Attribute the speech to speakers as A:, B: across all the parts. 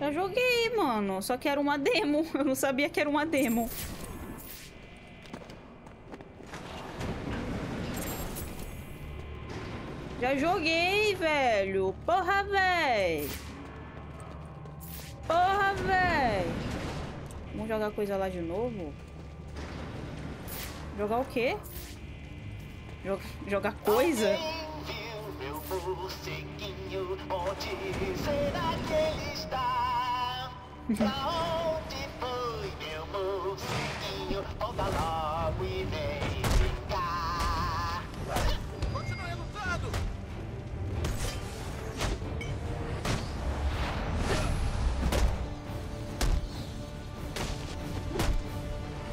A: Já joguei, mano. Só que era uma demo. Eu não sabia que era uma demo. Já joguei, velho. Porra, velho. Porra, velho. Vamos jogar coisa lá de novo? Jogar o quê? Joga, jogar coisa? meu morceguinho, onde será que ele está?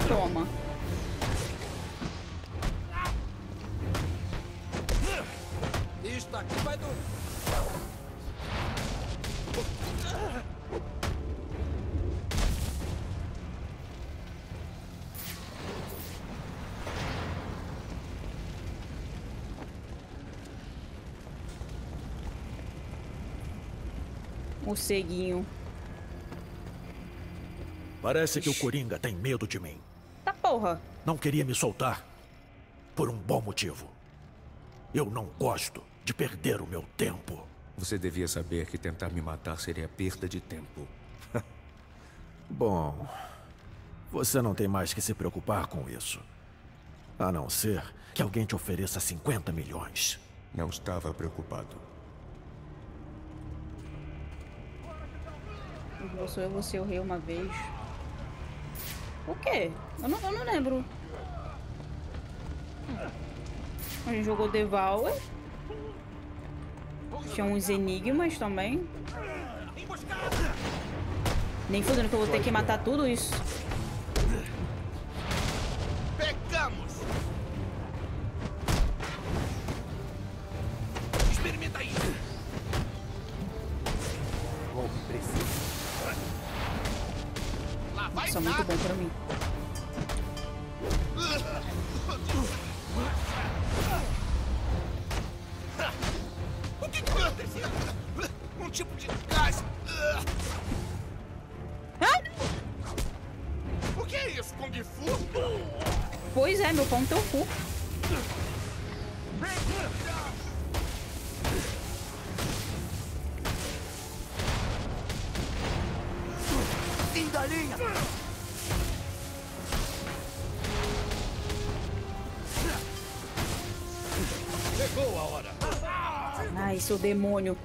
A: Toma.
B: Isso aqui vai doer.
A: Morceguinho.
C: Parece que o Coringa tem medo de mim.
A: Tá porra.
C: Não queria me soltar. Por um bom motivo. Eu não gosto de perder o meu tempo.
D: Você devia saber que tentar me matar seria perda de tempo.
C: Bom, você não tem mais que se preocupar com isso. A não ser que alguém te ofereça 50 milhões.
D: Não estava preocupado.
A: Eu sou eu, você, o rei uma vez. O quê? Eu não, eu não lembro. A gente jogou Devour. Tinha uns enigmas também. Nem fudendo que eu vou ter que matar tudo isso. Muito bom pra mim. Seu demônio.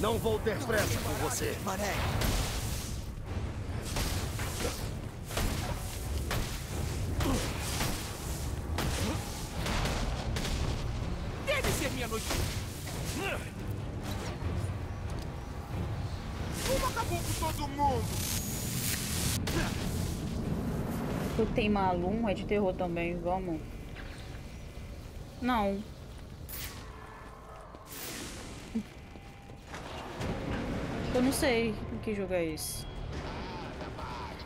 E: Não vou ter pressa com você. Mané.
B: Deve ser minha noite. Como acabou com todo mundo?
A: Tu tem Malum, é de terror também, vamos. Não. Eu não sei que jogo é esse.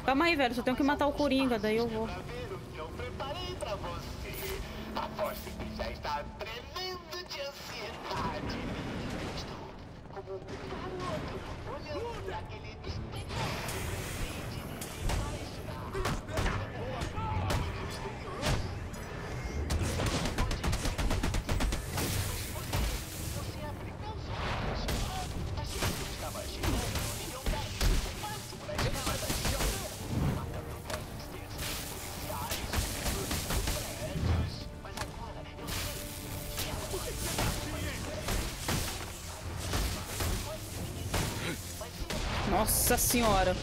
A: Calma aí, velho, só tenho que matar o Coringa, daí eu vou.
F: o
A: Nossa senhora.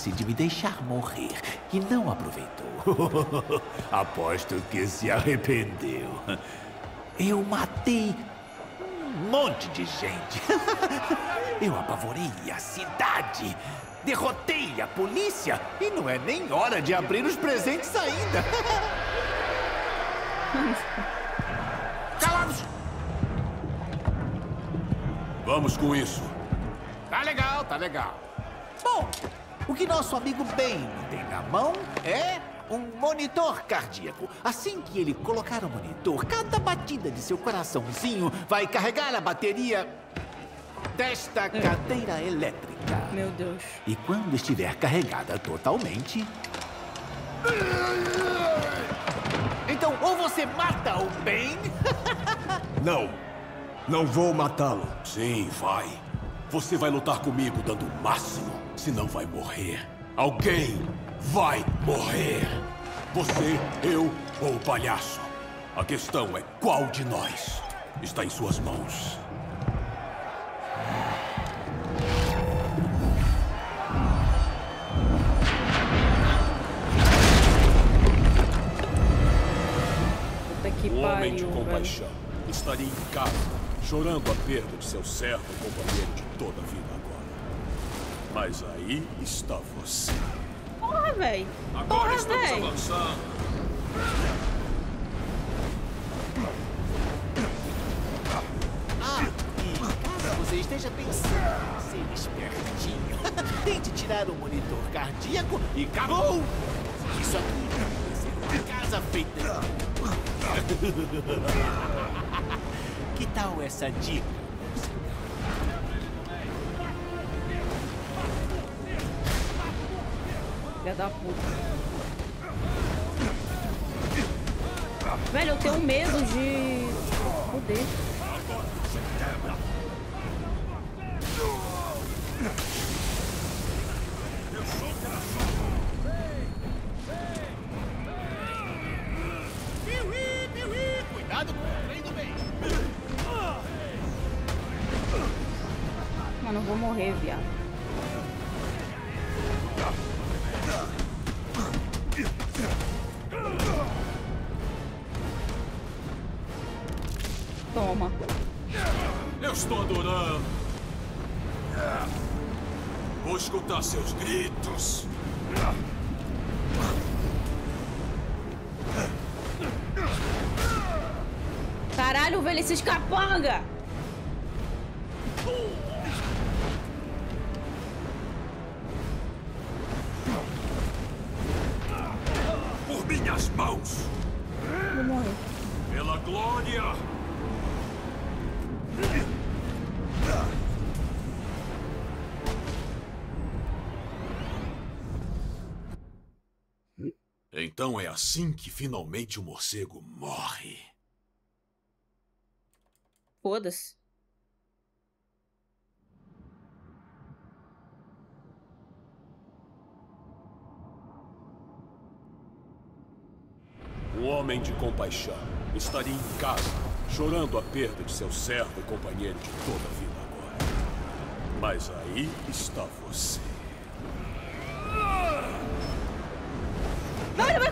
G: Chance de me deixar morrer e não aproveitou. Aposto que se arrependeu. Eu matei um monte de gente. Eu apavorei a cidade. Derrotei a polícia. E não é nem hora de abrir os presentes ainda.
E: Calados!
H: Vamos com isso.
E: Tá legal, tá legal.
G: Bom, o que nosso amigo Ben tem na mão é um monitor cardíaco. Assim que ele colocar o monitor, cada batida de seu coraçãozinho vai carregar a bateria desta cadeira elétrica.
A: Meu Deus.
G: E quando estiver carregada totalmente. Então, ou você mata o Ben,
H: Não. Não vou matá-lo. Sim, vai. Você vai lutar comigo dando o máximo, senão vai morrer. Alguém vai morrer. Você, eu ou o palhaço. A questão é qual de nós está em suas mãos.
A: Que
H: O homem de
A: velho.
H: compaixão estaria em casa, chorando a perda de seu servo companheiro de toda a vida. Mas aí está você.
A: Porra, velho.
H: Agora
A: Porra,
H: estamos
A: velho.
H: avançando.
G: Ah, e caso você esteja pensando em ser espertinho, tente tirar o monitor cardíaco e acabou! Isso aqui vai ser uma casa feita. que tal essa dica?
A: Filha da puta. Velho, eu tenho medo de. Poder. Toma.
H: Eu estou adorando. Vou escutar seus gritos.
A: Caralho, velho, esses capanga!
H: Então é assim que finalmente o morcego morre.
A: Foda-se.
H: O homem de compaixão estaria em casa, chorando a perda de seu servo e companheiro de toda a vida agora. Mas aí está você.
A: Velho, vai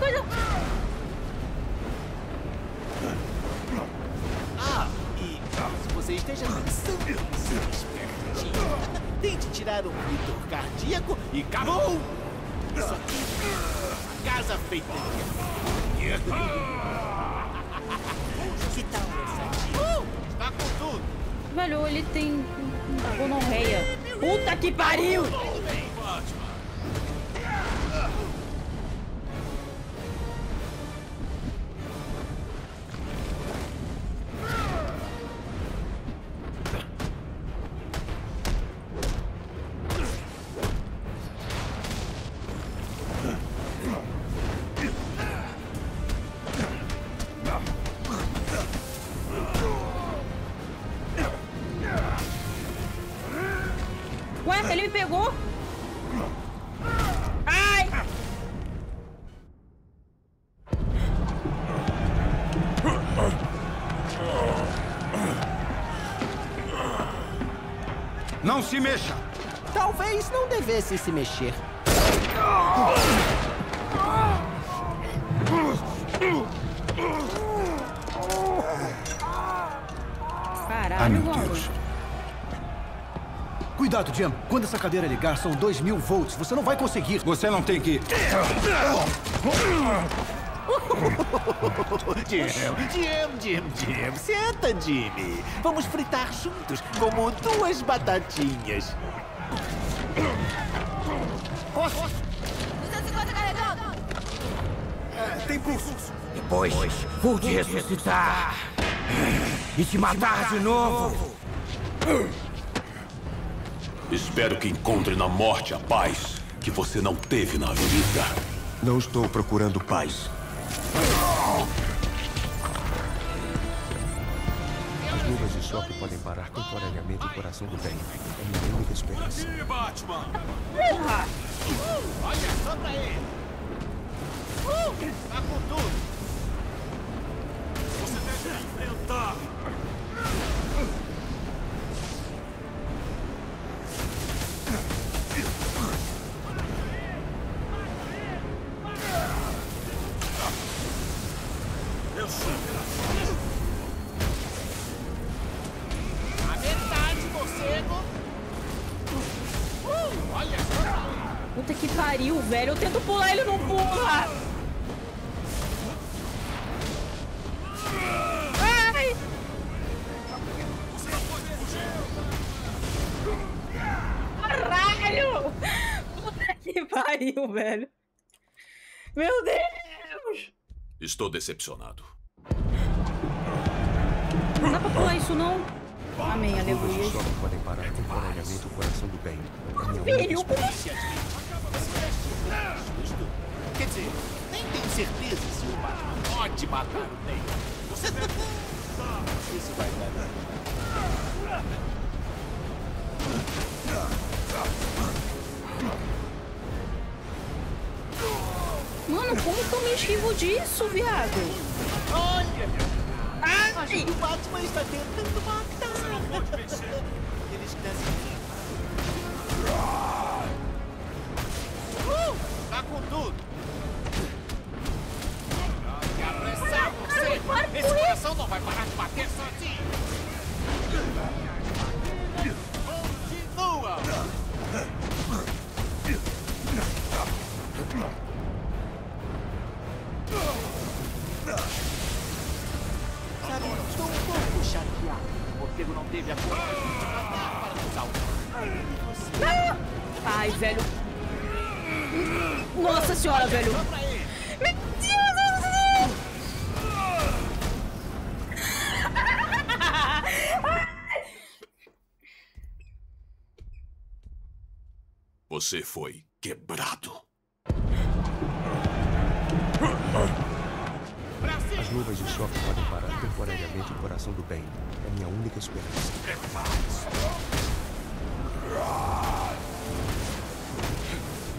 G: esteja pensando espertinho, tente tirar o monitor cardíaco e acabou! Isso aqui é uma casa feita Que tal essa dica?
E: Está com tudo.
A: Velho, ele tem gonorreia. Puta que pariu! Ué, ele me pegou? Ai!
E: Não se mexa.
I: Talvez não devesse se mexer.
A: Caralho,
J: Ai, meu. Deus. Cuidado, Jim. Quando essa cadeira ligar, são 2 mil volts. Você não vai conseguir.
E: Você não tem que...
G: Jim, Jim, Jim, Jim. Senta, Jimmy. Vamos fritar juntos, como duas batatinhas.
K: 250 carregando!
J: Tem pulso.
L: Depois vou te ressuscitar e te matar de novo.
H: Espero que encontre na morte a paz que você não teve na vida.
M: Não estou procurando paz.
D: As luvas de choque podem parar temporariamente o coração do bem. É minha única esperança.
E: Ih, Batman!
A: Porra!
E: Olha só pra ele! Uh, tá com tudo! Você deve enfrentar!
A: Pariu, velho. Meu Deus!
H: Estou decepcionado.
A: Não dá pra pular isso, não? Amém, aleluia.
D: choque podem parar temporariamente o coração do bem.
A: Filho, como
D: esperança.
G: Quer dizer, nem tenho certeza se o Batman pode matar o Ney. Você deve... Isso vai dar.
A: Mano, como que eu me esquivo disso, viado?
G: Olha!
A: Ai!
G: Acho que o Batman está tentando matar. Eles crescem.
B: Uh, tá com tudo. Que apressar, morcego. Esse coração não vai parar de bater sozinho. Continua.
G: Chateado. O morcego não teve a matar para nos salvar.
A: Ai, velho. Nossa senhora, velho. Meu Deus do céu!
H: Você foi quebrado.
D: As luvas de choque podem parar temporariamente o coração do bem. É minha única esperança.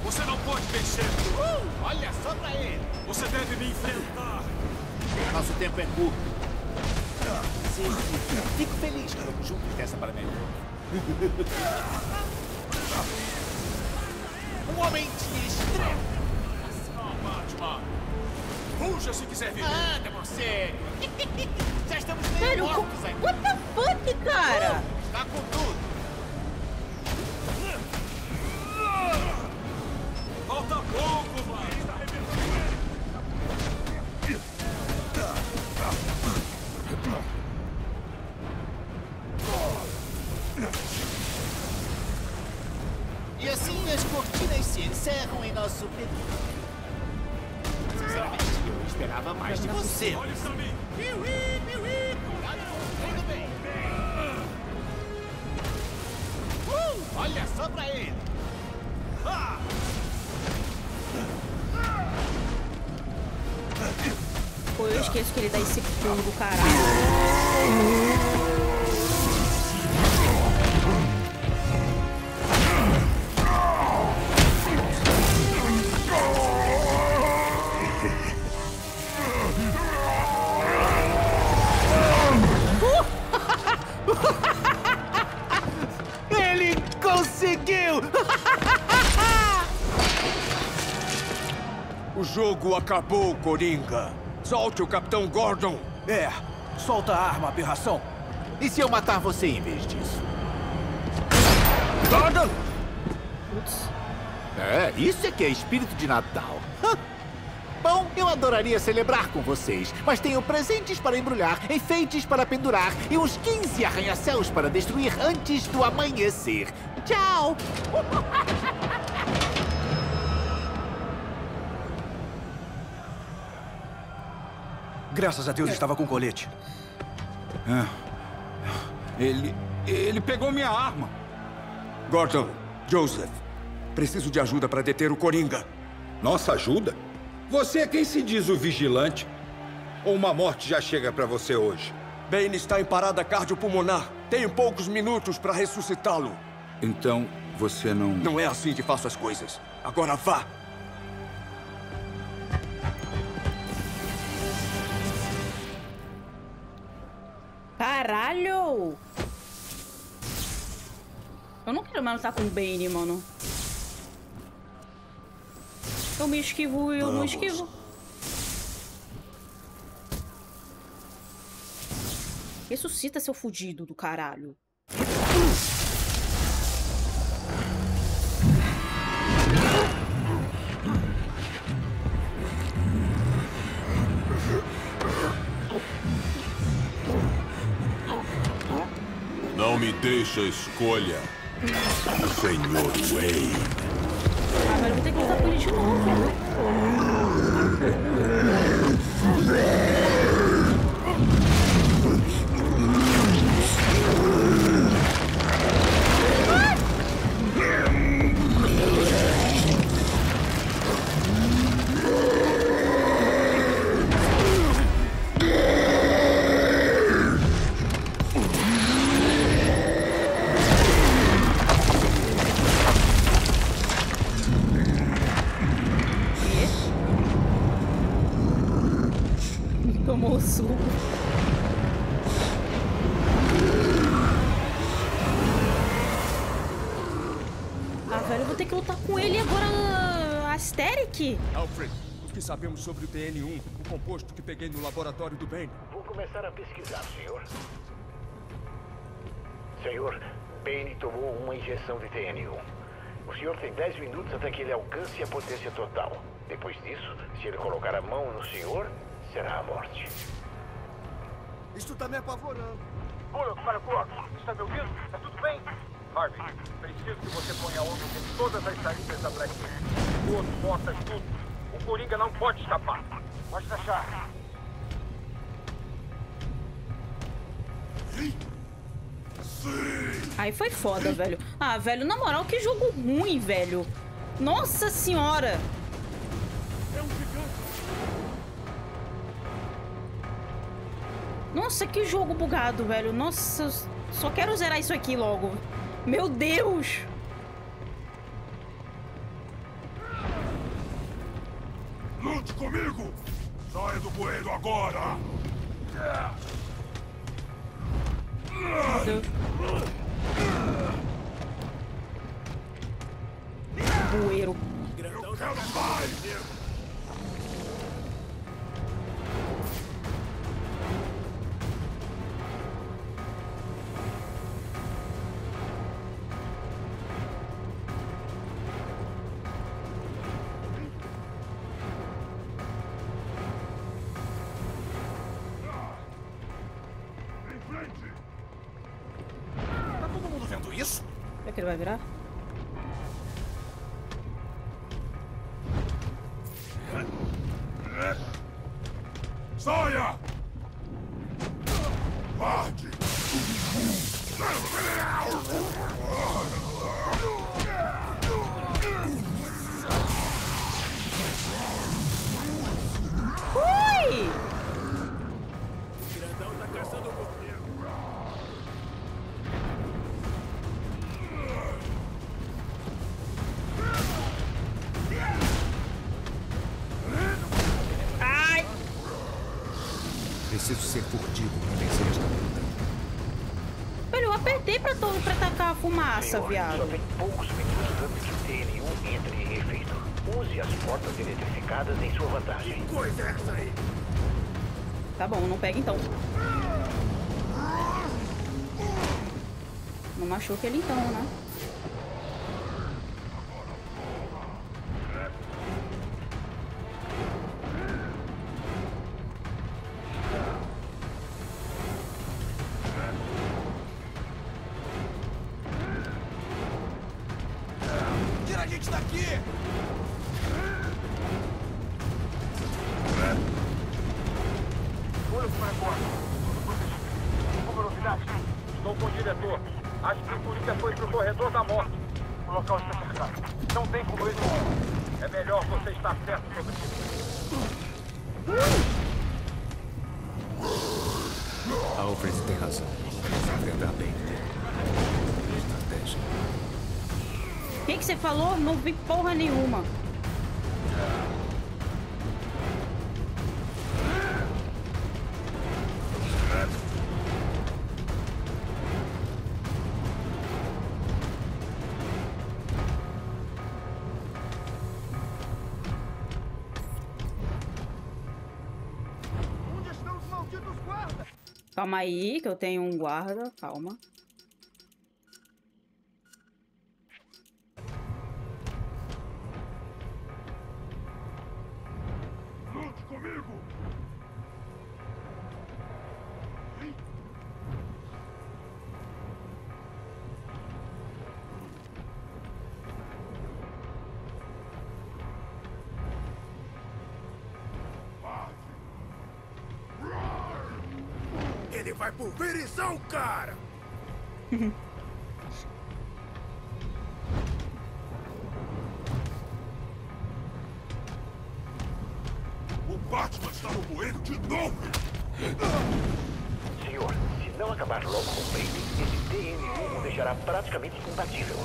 E: Você não pode vencer!
B: Uh, olha só pra ele.
E: Você deve me enfrentar!
G: Nosso tempo é curto. Sim, fico feliz que vamos juntos dessa para melhor. Um homem de estrela.
E: Se quiser viver!
B: Anda, morcego. Já estamos meio mortos aqui.
A: what the fuck,
B: do
A: caralho.
G: Ele conseguiu!
M: O jogo acabou, Coringa. Solte o Capitão Gordon.
J: É, solta a arma, aberração.
G: E se eu matar você em vez disso?
A: Putz.
G: É, isso é que é espírito de Natal. Bom, eu adoraria celebrar com vocês, mas tenho presentes para embrulhar, enfeites para pendurar e uns 15 arranha-céus para destruir antes do amanhecer. Tchau!
J: Graças a Deus estava com colete.
M: É. Ele. Ele pegou minha arma.
H: Gordon, Joseph, preciso de ajuda para deter o Coringa.
K: Nossa ajuda? Você é quem se diz o vigilante? Ou uma morte já chega para você hoje?
H: Bane está em parada cardiopulmonar. Tenho poucos minutos para ressuscitá-lo.
K: Então, você não...
H: Não é assim que faço as coisas. Agora vá.
A: Caralho! Eu não quero mais lutar com o Bane, mano. Eu me esquivo e eu não esquivo. Ressuscita, seu fudido do caralho.
H: Deixa escolha, Senhor Wayne.
A: Ah, eu vou ter que lutar com ele de novo. Asteric?
D: Alfred, o que sabemos sobre o TN1, o composto que peguei no laboratório do Bane?
F: Vou começar a pesquisar, senhor. Senhor, Bane tomou uma injeção de TN1. O senhor tem 10 minutos até que ele alcance a potência total. Depois disso, se ele colocar a mão no senhor, será a morte.
J: Isso tá me apavorando.
E: Bullock, para Quark. Está me ouvindo? Está tudo bem? Harvey, preciso que você ponha ordem em todas as saídas da Black Todas, portas, tudo. O Coringa não pode escapar. Mostra a chave.
A: Aí foi foda, velho. Ah, velho, na moral, que jogo ruim, velho. Nossa senhora. Nossa, que jogo bugado, velho. Nossa, só quero zerar isso aqui logo. Meu Deus.
H: Lute comigo! Saia do bueiro agora!
G: Tá todo mundo vendo isso?
A: Será que ele vai virar? Nossa,
F: viado. Só tem poucos minutos antes que o TN1 entre em efeito. Use as portas eletrificadas em sua vantagem.
H: Que coisa é essa aí?
A: Tá bom, não pega então. Não machuque ele então, né?
E: Você
A: falou? Não vi porra nenhuma.
B: Onde estão os malditos guardas?
A: Calma aí, que eu tenho um guarda. Calma.
H: Cara!
B: O Batman está no bueiro de novo!
F: Senhor, se não acabar logo com o Bane, esse TN1 o deixará praticamente imbatível.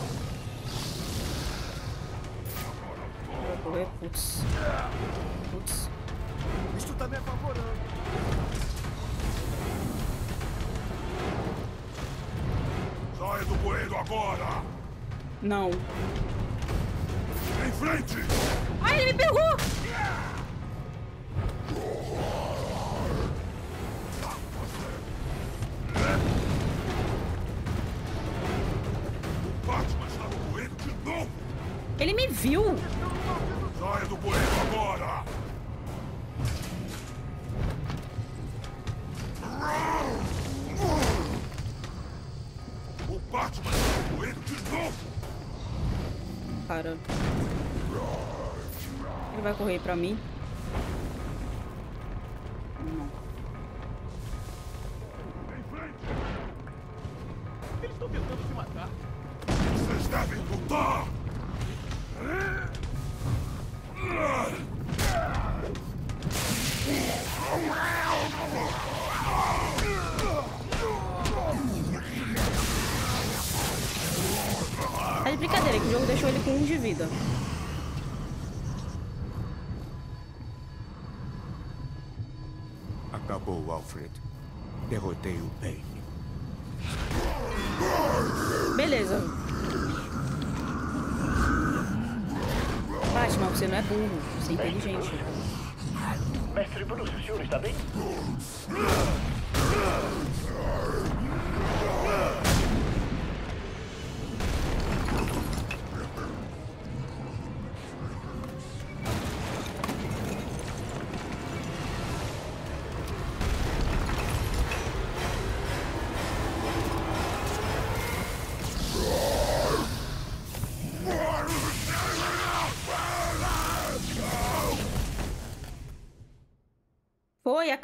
A: Vai correr, putz. Putz.
B: Isso tá me apavorando.
H: Agora!
A: Não.
H: Em frente!
A: Ai, ele me pegou! Correr pra mim? Não.
B: Eles estão tentando te matar.
H: Vocês devem lutar!
A: Tá de brincadeira que o jogo deixou ele com um de vida.
D: Acabou, Alfred. Derrotei o Bane.
A: Beleza. Batman, você não é burro, você é inteligente.
F: Mestre Bruce, o senhor está bem?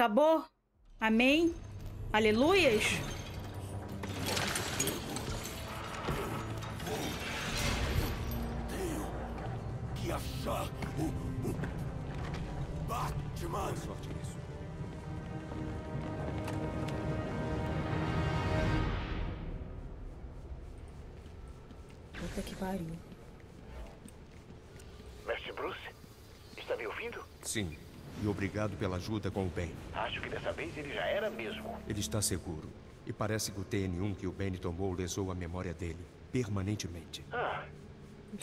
A: Acabou. Amém. Aleluias.
H: Que achar o, o Batman!
D: Sorte nisso.
A: Puta que pariu.
F: Mestre Bruce, está me ouvindo?
D: Sim. E obrigado pela ajuda com o Bane.
F: Acho que dessa vez ele já era mesmo.
D: Ele está seguro. E parece que o TN1 que o Bane tomou lesou a memória dele. Permanentemente.
F: Ah,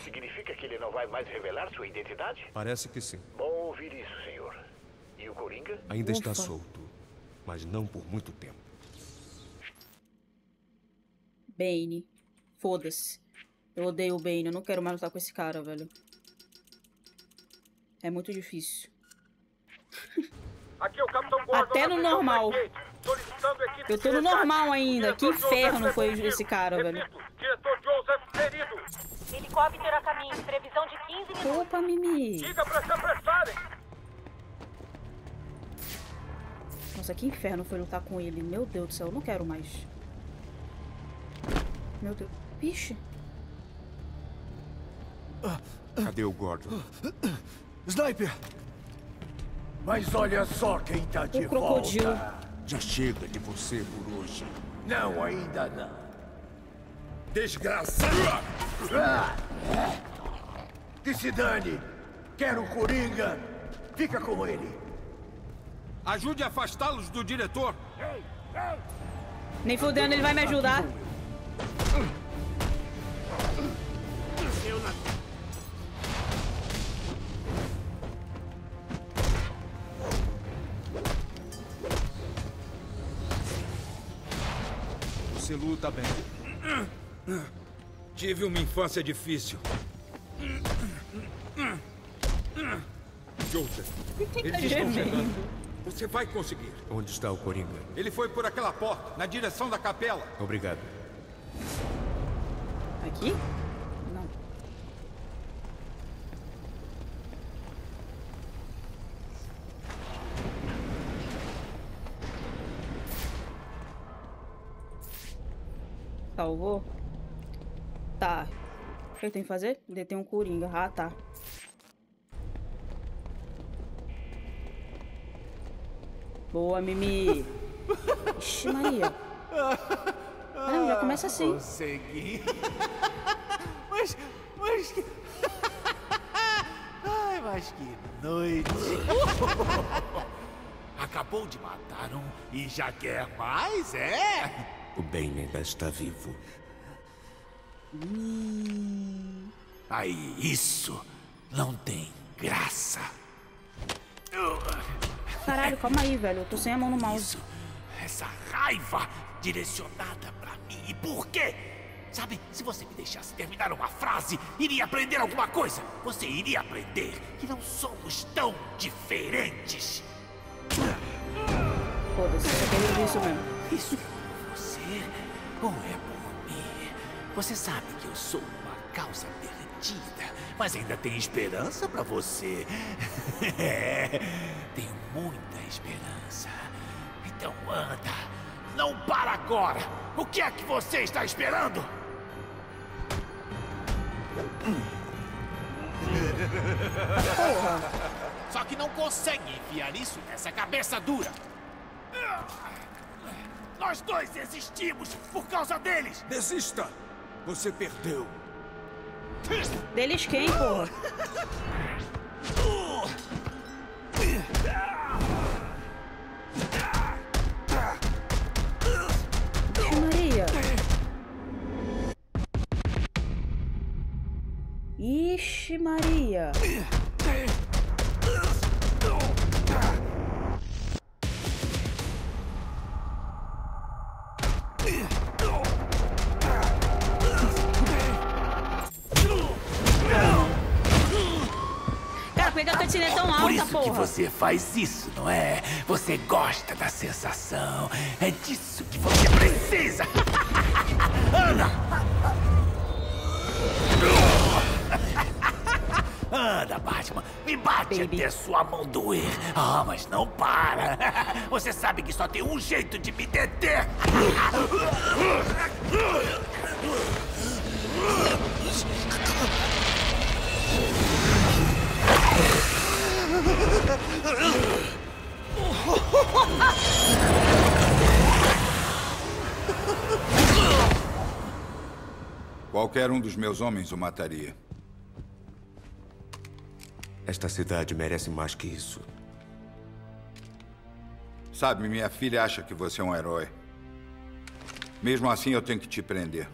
F: significa que ele não vai mais revelar sua identidade?
D: Parece que sim.
F: Bom ouvir isso, senhor. E o Coringa?
D: Ainda está
A: Ufa.
D: solto. Mas não por muito tempo.
A: Bane. Foda-se. Eu odeio o Bane, eu não quero mais lutar com esse cara, velho. É muito difícil.
E: Aqui é o Capitão Gordon
A: Até no normal. Eu tô no normal ainda. Que inferno
E: Joseph
A: foi esse cara, velho.
E: Repito, diretor Joseph ferido.
N: Helicóptero a caminho. Previsão de 15 minutos.
A: Opa, Mimi.
E: Diga pra se apressarem.
A: Nossa, que inferno foi lutar com ele. Meu Deus do céu, eu não quero mais. Meu Deus. Vixe.
D: Cadê o Gordon?
J: Sniper!
H: Mas olha só quem tá de
A: O crocodilo.
H: volta.
D: Já chega de você por hoje.
H: Não, ainda não. Desgraçado! Que se dane! Quero o Coringa! Fica com ele!
M: Ajude a afastá-los do diretor.
A: Nem fudendo, ele vai me ajudar.
D: Luta bem.
M: Tive uma infância difícil. Joseph, eles
A: tá
M: estão chegando. Você vai conseguir.
D: Onde está o Coringa?
M: Ele foi por aquela porta, na direção da capela.
D: Obrigado.
A: Aqui? Não. Salvou? Tá. O que eu tenho que fazer? Deter um coringa. Ah, tá. Boa, Mimi. Ixi, Maria. Ah, já começa assim.
G: Consegui. mas, mas que... Ai, mas que noite. Acabou de matar um e já quer mais, é?
D: O Bane ainda está vivo.
G: Aí, isso não tem graça.
A: Caralho, calma aí, velho. Eu tô sem a mão no mouse.
G: Essa raiva direcionada pra mim. E por quê? Sabe, se você me deixasse terminar uma frase, iria aprender alguma coisa. Você iria aprender que não somos tão diferentes.
A: Foda-se, queria isso mesmo.
G: Isso você ou é por mim? Você sabe que eu sou uma causa perdida, mas ainda tem esperança pra você. É, tenho muita esperança. Então anda, não para agora. O que é que você está esperando? Só que não consegue enfiar isso nessa cabeça dura. Nós dois existimos por causa deles.
H: Desista! Você perdeu.
A: Deles quem, porra? Maria. Ixi, Maria. Que
G: você faz isso, não é? Você gosta da sensação. É disso que você precisa. Ana! Anda, Batman. Me bate até sua mão doer. Ah, mas não para. Você sabe que só tem um jeito de me deter.
M: Qualquer um dos meus homens o mataria.
D: Esta cidade merece mais que isso.
M: Sabe, minha filha acha que você é um herói. Mesmo assim, eu tenho que te prender.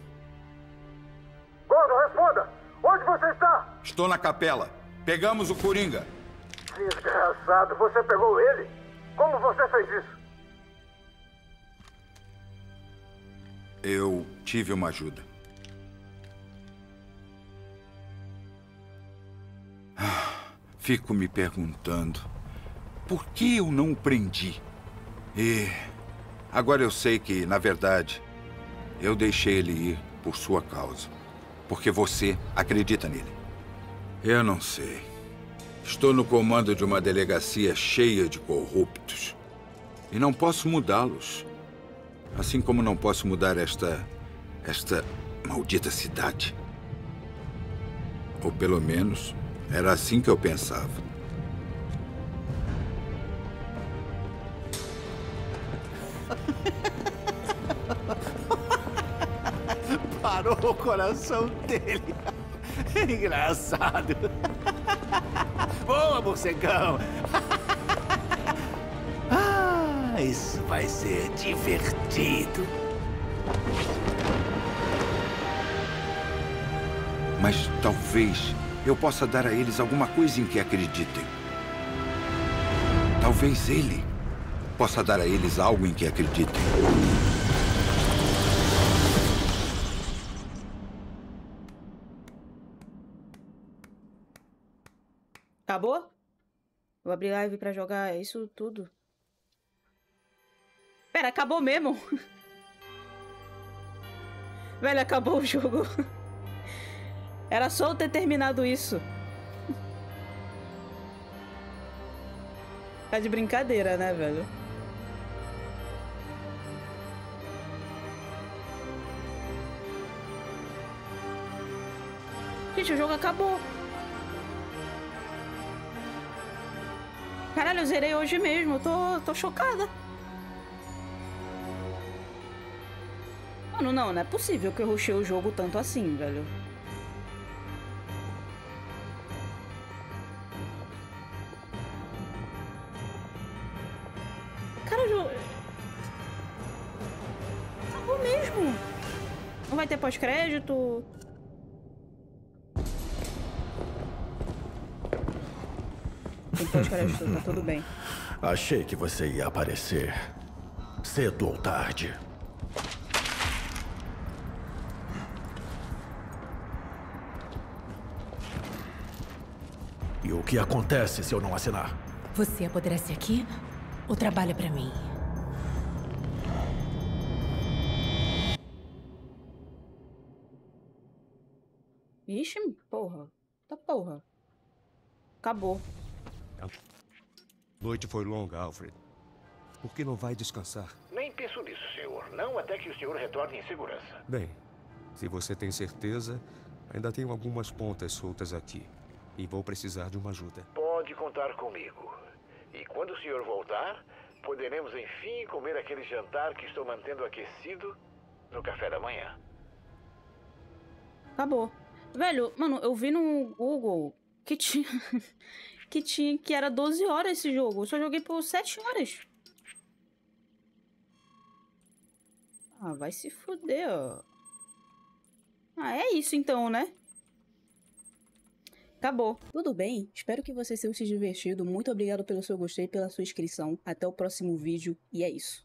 E: Gordon, responda! Onde você está?
M: Estou na capela. Pegamos o Coringa
E: passado você pegou ele? Como você fez isso?
M: Eu tive uma ajuda. Ah, fico me perguntando por que eu não o prendi. E agora eu sei que, na verdade, eu deixei ele ir por sua causa. Porque você acredita nele. Eu não sei. Estou no comando de uma delegacia cheia de corruptos. E não posso mudá-los. Assim como não posso mudar esta. esta maldita cidade. Ou pelo menos, era assim que eu pensava.
G: Parou o coração dele. Engraçado. Boa, morcegão. Ah, isso vai ser divertido.
M: Mas talvez eu possa dar a eles alguma coisa em que acreditem. Talvez ele possa dar a eles algo em que acreditem.
A: Vou abrir live pra jogar isso tudo. Pera, acabou mesmo? Velho, acabou o jogo. Era só eu ter terminado isso. Tá de brincadeira, né, velho? Gente, o jogo acabou. Caralho, eu zerei hoje mesmo. Eu tô, tô chocada. Mano, não, não é possível que eu rushei o jogo tanto assim, velho. Cara, jogo... Acabou mesmo. Não vai ter pós-crédito. Tem pós-crédito, tá tudo bem.
C: Achei que você ia aparecer. Cedo ou tarde. E o que acontece se eu não assinar?
O: Você apodrece aqui ou trabalha pra mim?
A: Ixi, porra. Tá porra. Acabou.
D: A noite foi longa, Alfred. Por que não vai descansar?
P: Nem penso nisso, senhor. Não até que o senhor retorne em segurança.
D: Bem, se você tem certeza, ainda tenho algumas pontas soltas aqui. E vou precisar de uma ajuda.
P: Pode contar comigo. E quando o senhor voltar, poderemos enfim comer aquele jantar que estou mantendo aquecido no café da manhã.
A: Acabou. Velho, mano, eu vi no Google que tinha. que tinha. que era 12 horas esse jogo. Eu só joguei por 7 horas. Ah, vai se fuder, ó. Ah, é isso então, né? Acabou. Tudo bem? Espero que vocês tenham se divertido. Muito obrigado pelo seu gostei e pela sua inscrição. Até o próximo vídeo e é isso.